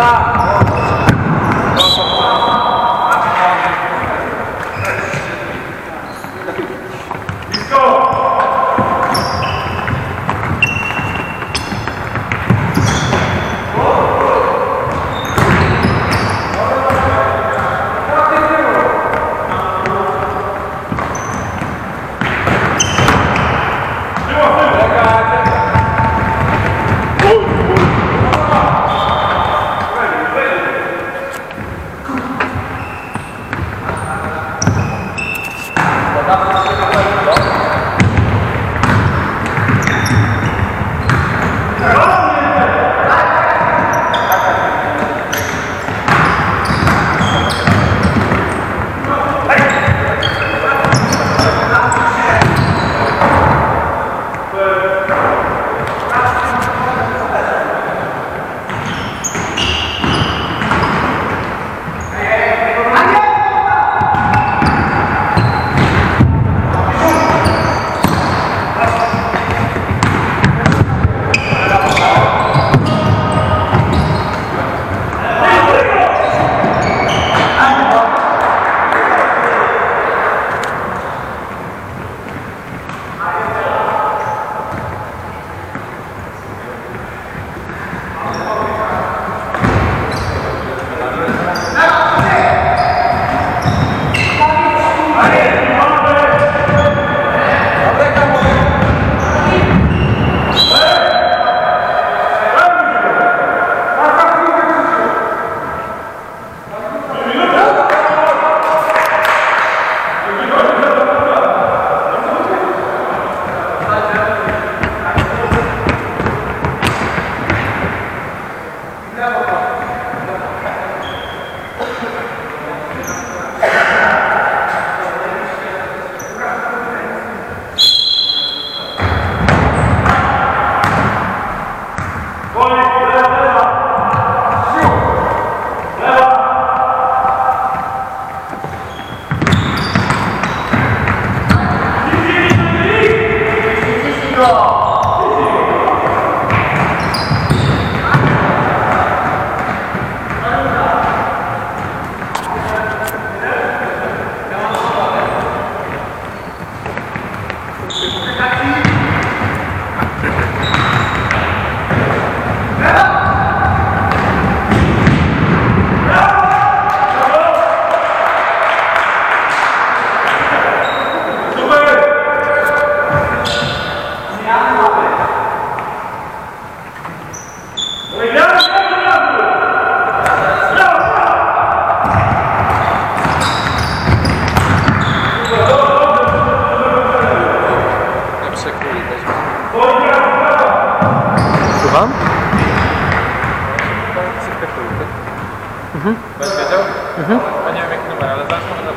さ。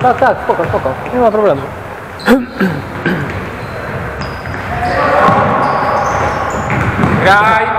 Tak, tak, spoko, spoko. Nie ma problemu. Graj!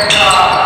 America.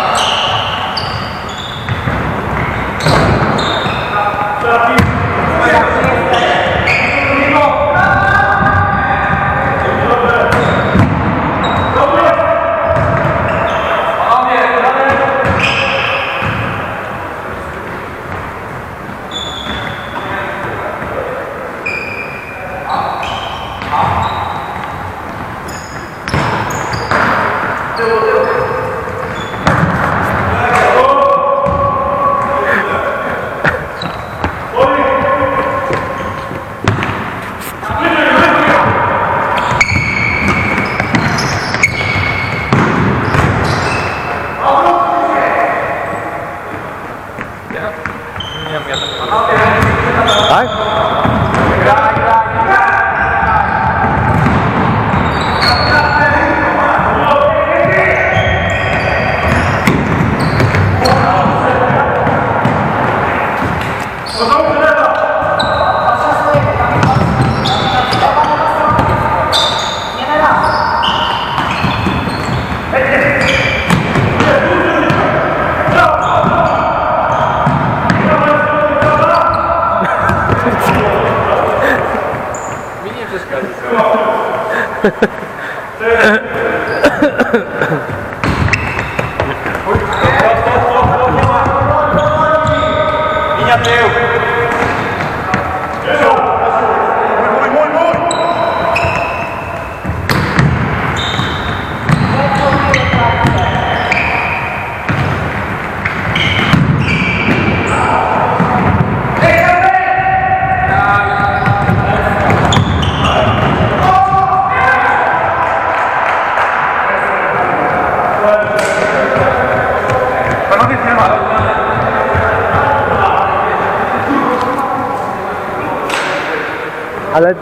Ale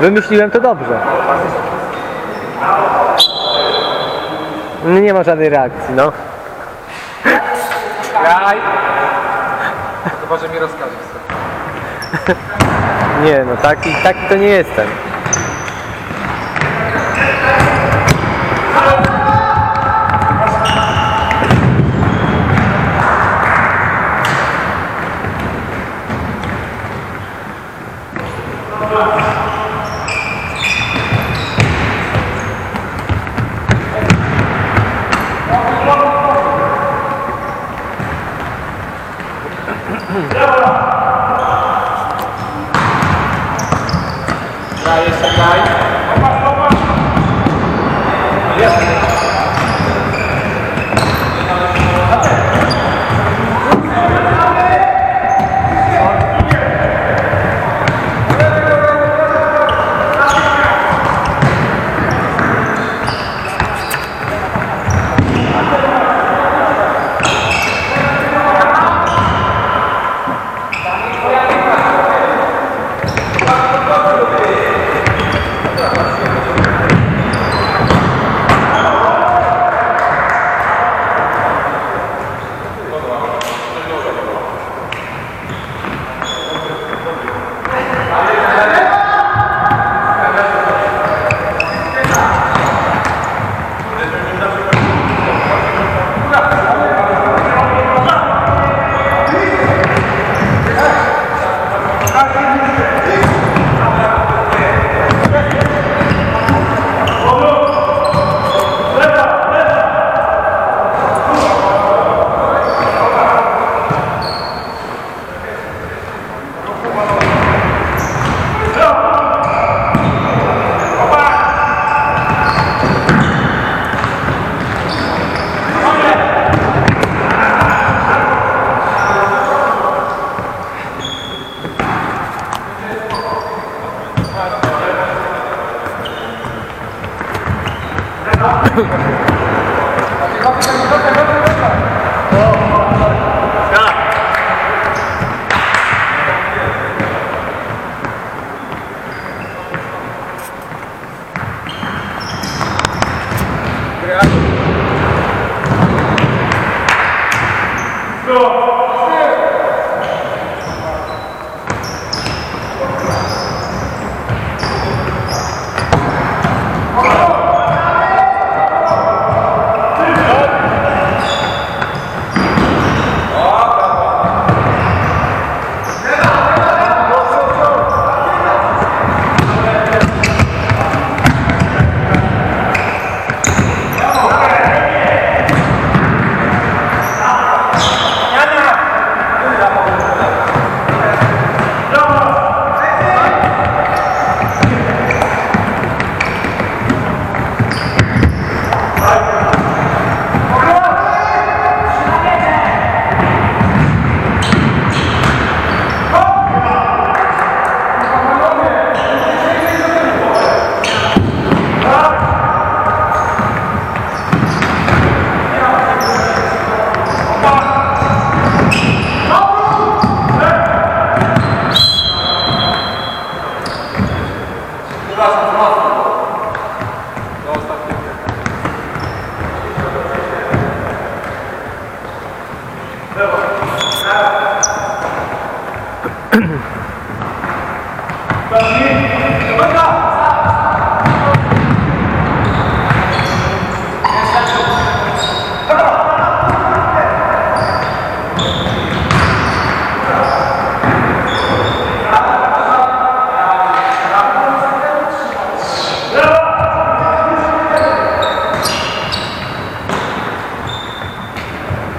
wymyśliłem to dobrze. Nie ma żadnej reakcji, no. Graj! Chyba, że mi rozkażesz. Nie, no taki, taki to nie jestem.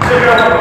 Gracias.